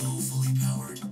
fully powered.